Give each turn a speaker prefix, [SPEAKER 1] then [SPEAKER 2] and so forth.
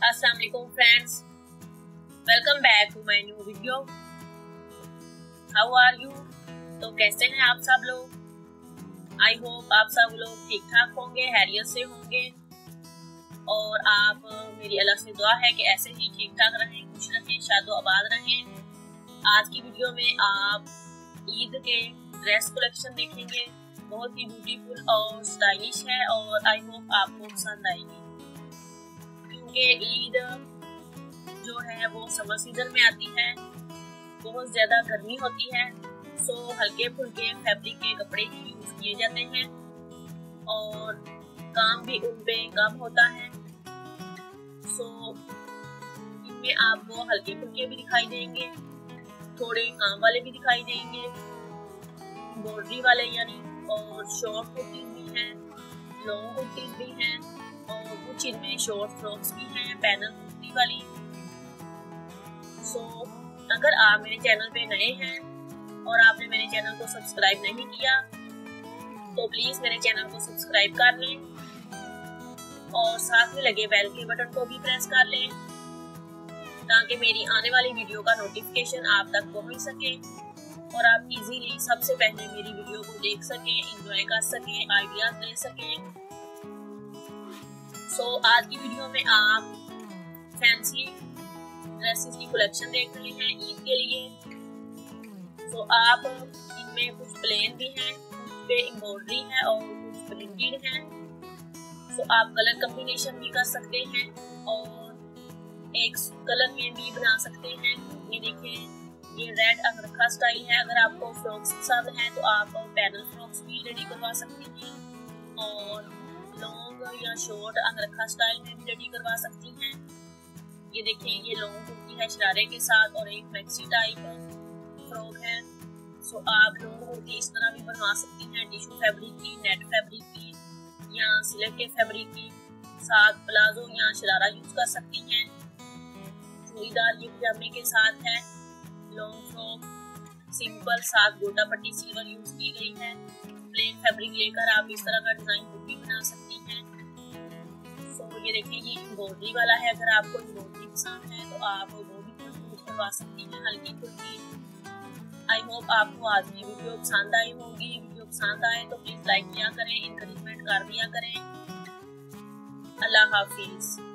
[SPEAKER 1] अस्सलाम वालेकुम friends welcome back to my new video how are you तो कैसे हैं आप सब लोग? आई होप आप सब लोग ठीक ठाक होंगे, हैरियत से होंगे। और आप मेरी अल्लाह से दुआ है कि ऐसे ही ठीक ठाक रहें, खुश रहें, शादो आबाद रहें। आज की वीडियो में आप ईद के ड्रेस कलेक्शन देखेंगे। बहुत ही ब्यूटीफुल और स्टाइलिश है और आई होप आपको पसंद आएगी। क्योंकि ईद, जो है वो समर सीज़न में आती है, बहुत ज़्यादा गर्मी होती है सो हल्के फुल्के फैब्रिक के कपड़े ही यूज़ किए जाते हैं और काम भी उन पे कम होता है। सो इनमें आपको हल्के फुल्के भी दिखाई देंगे, थोड़े काम वाले भी दिखाई देंगे बॉर्डरी वाले यानी और शॉर्ट कुर्तीज भी हैं लॉन्ग कुर्तीज भी हैं। इनमें शॉर्ट फ्रॉक्स भी हैं पैनल कुर्ती वाली। सो so, अगर आप मेरे चैनल पे नए हैं और आपने मेरे चैनल को सब्सक्राइब नहीं किया तो प्लीज़ मेरे चैनल को सब्सक्राइब कर लें और साथ में लगे बेल के बटन को भी प्रेस कर लें ताकि मेरी आने वाली वीडियो का नोटिफिकेशन आप तक पहुँच सके और आप इजीली सबसे पहले मेरी वीडियो को देख सकें एंजॉय कर सकें आइडियाज़ ले सकें। सो so, आज की वीडियो में आप फैंसी ड्रेसेस की कलेक्शन देख रहे हैं ईद के लिए। सो so, आप इनमें कुछ प्लेन भी हैं कुछ पे एम्ब्रॉयडरी है और कुछ प्रिंटेड है। सो so, आप कलर कम्बिनेशन भी कर सकते हैं और एक कलर में भी बना सकते हैं। ये देखिए ये रेड अखरखा स्टाइल है। अगर आपको फ्रॉक्स पसंद है तो आप पैनल फ्रॉक्स भी रेडी करवा सकते हैं। या शॉर्ट अंगरखा स्टाइल में भी रेडी करवा सकती हैं। ये देखिए ये लॉन्ग कुर्ती है शरारे के साथ और एक मैक्सी टाइप है फ्रॉक है। सो आप लॉन्ग कुर्ती इस तरह भी बनवा सकती हैं टिश्यू फैब्रिक की नेट फैब्रिक की, या सिल्क के फैब्रिक की। साथ प्लाजो या शरारा यूज़ कर सकती हैं। चूड़ीदार ये पजामे के साथ है। लॉन्ग फ्रॉक सिंपल साथ गोटा पट्टी सिल्वर यूज़ की गई है। प्लेन फैब्रिक लेकर आप इस तरह का डिज़ाइन भी बना सकती हैं so, ये देखिए ये एम्ब्रॉयडरी वाला है अगर आपको एम्ब्रॉयडरी पसंद है तो आप वो भी यूज़ करवा सकती हैं हल्की फुल्की। आई होप आपको आज की वीडियो पसंद आई होगी। वीडियो पसंद आए तो प्लीज़ लाइक किया करें इंकरेजमेंट कर दिया करें। अल्लाह हाफिज़।